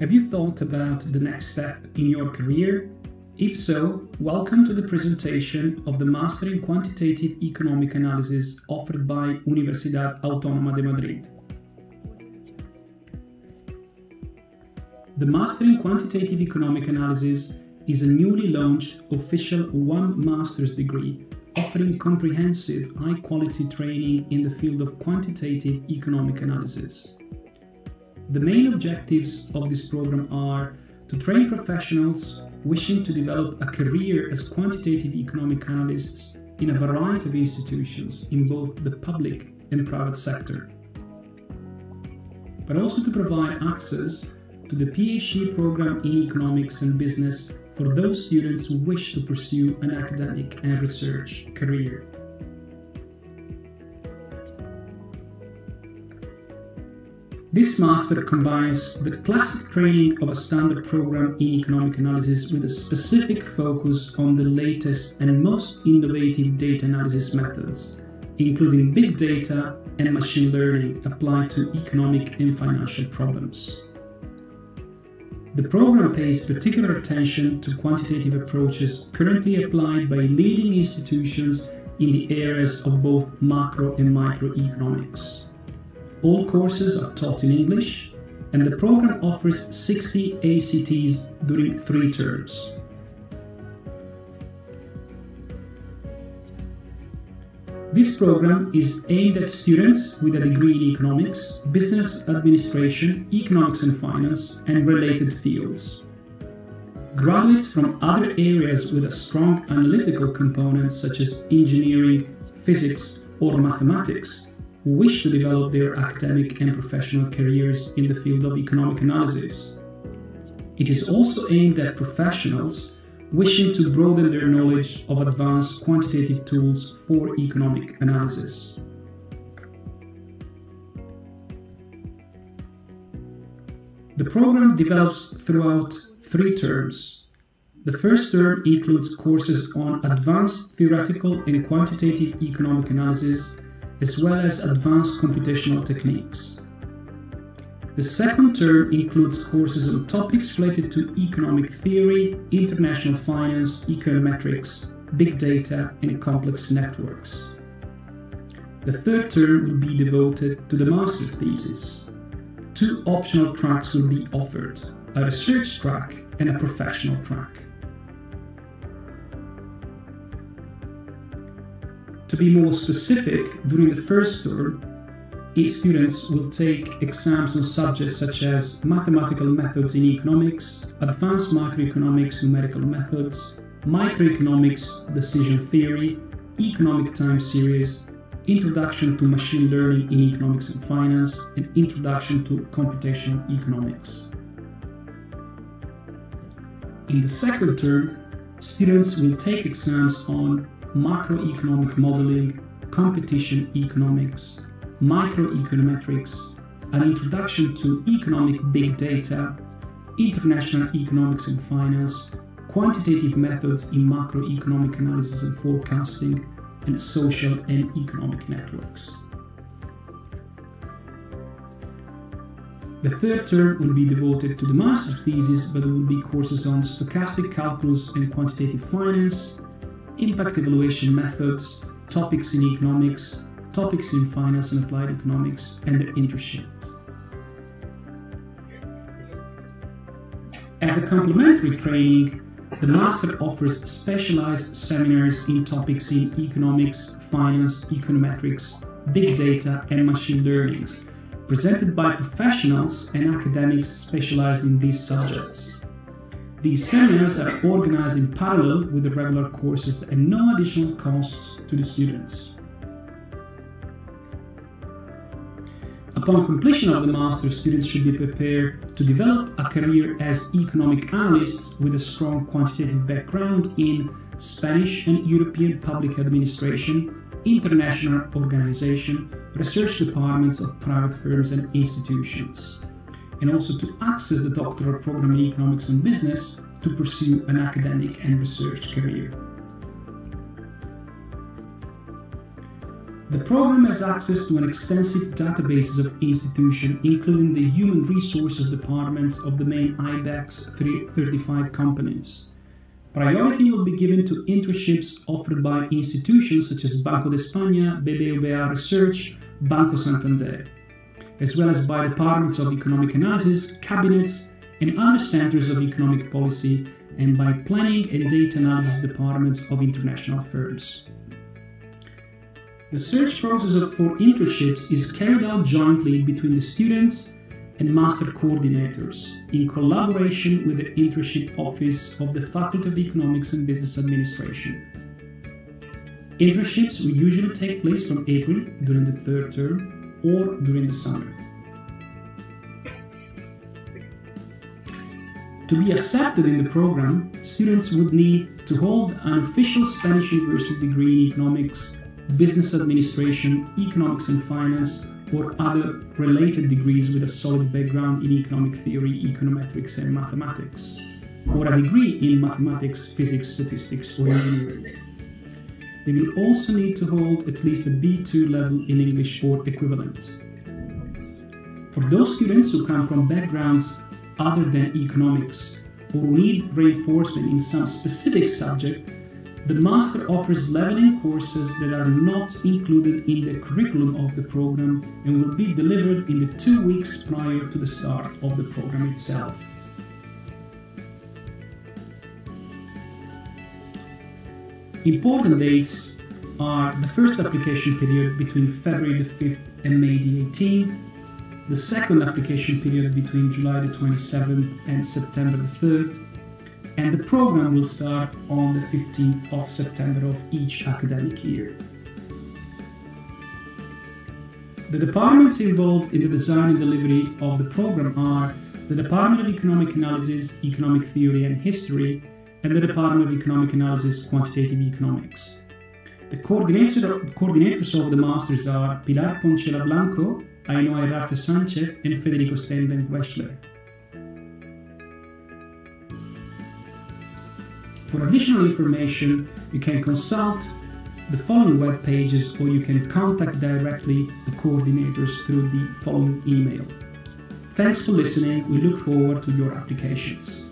Have you thought about the next step in your career? If so, welcome to the presentation of the Master in Quantitative Economic Analysis offered by Universidad Autónoma de Madrid. The Master in Quantitative Economic Analysis is a newly launched official one master's degree offering comprehensive, high quality training in the field of quantitative economic analysis. The main objectives of this program are to train professionals wishing to develop a career as quantitative economic analysts in a variety of institutions in both the public and private sector, but also to provide access to the PhD program in economics and business for those students who wish to pursue an academic and research career. This master combines the classic training of a standard program in economic analysis with a specific focus on the latest and most innovative data analysis methods, including big data and machine learning applied to economic and financial problems. The program pays particular attention to quantitative approaches currently applied by leading institutions in the areas of both macro and microeconomics. All courses are taught in English, and the program offers 60 ECTS during three terms. This program is aimed at students with a degree in economics, business administration, economics and finance, and related fields. Graduates from other areas with a strong analytical component, such as engineering, physics, or mathematics, who wish to develop their academic and professional careers in the field of economic analysis. It is also aimed at professionals wishing to broaden their knowledge of advanced quantitative tools for economic analysis. The program develops throughout three terms. The first term includes courses on advanced theoretical and quantitative economic analysis, as well as advanced computational techniques. The second term includes courses on topics related to economic theory, international finance, econometrics, big data, and complex networks. The third term will be devoted to the master's thesis. Two optional tracks will be offered a research track and a professional track. To be more specific, during the first term, students will take exams on subjects such as mathematical methods in economics, advanced macroeconomics numerical methods, microeconomics decision theory, economic time series, introduction to machine learning in economics and finance, and introduction to computational economics. In the second term, students will take exams on macroeconomic modeling, competition economics, microeconometrics, an introduction to economic big data, international economics and finance, quantitative methods in macroeconomic analysis and forecasting, and social and economic networks. The third term will be devoted to the master thesis, but there will be courses on stochastic calculus and quantitative finance, impact evaluation methods, topics in economics, topics in finance and applied economics, and their intersections. As a complementary training, the Master offers specialized seminars in topics in economics, finance, econometrics, big data, and machine learnings, presented by professionals and academics specialized in these subjects. These seminars are organized in parallel with the regular courses at no additional costs to the students. Upon completion of the master, students should be prepared to develop a career as economic analysts with a strong quantitative background in Spanish and European public administration, international organization, research departments of private firms and institutions, and also to access the doctoral program in economics and business to pursue an academic and research career. The program has access to an extensive database of institutions, including the human resources departments of the main IBEX 35 companies. Priority will be given to internships offered by institutions such as Banco de España, BBVA Research, Banco Santander, as well as by departments of economic analysis, cabinets, and other centers of economic policy, and by planning and data analysis departments of international firms. The search process for internships is carried out jointly between the students and master coordinators in collaboration with the internship office of the Faculty of Economics and Business Administration. Internships will usually take place from April during the third term or during the summer. To be accepted in the program, students would need to hold an official Spanish university degree in economics business administration, economics and finance, or other related degrees with a solid background in economic theory, econometrics, and mathematics, or a degree in mathematics, physics, statistics, or engineering. They will also need to hold at least a B2 level in English or equivalent. For those students who come from backgrounds other than economics or need reinforcement in some specific subject, the Master offers leveling courses that are not included in the curriculum of the program and will be delivered in the two weeks prior to the start of the program itself. Important dates are the first application period between February the 5th and May the 18th, the second application period between July the 27th and September the 3rd, and the program will start on the 15th of September of each academic year. The departments involved in the design and delivery of the program are the Department of Economic Analysis, Economic Theory and History, and the Department of Economic Analysis, Quantitative Economics. The coordinators of the masters are Pilar Poncela Blanco, Ainhoa Herrarte Sanchez, and Federico Steinberg Wechsler. For additional information, you can consult the following web pages or you can contact directly the coordinators through the following email. Thanks for listening. We look forward to your applications.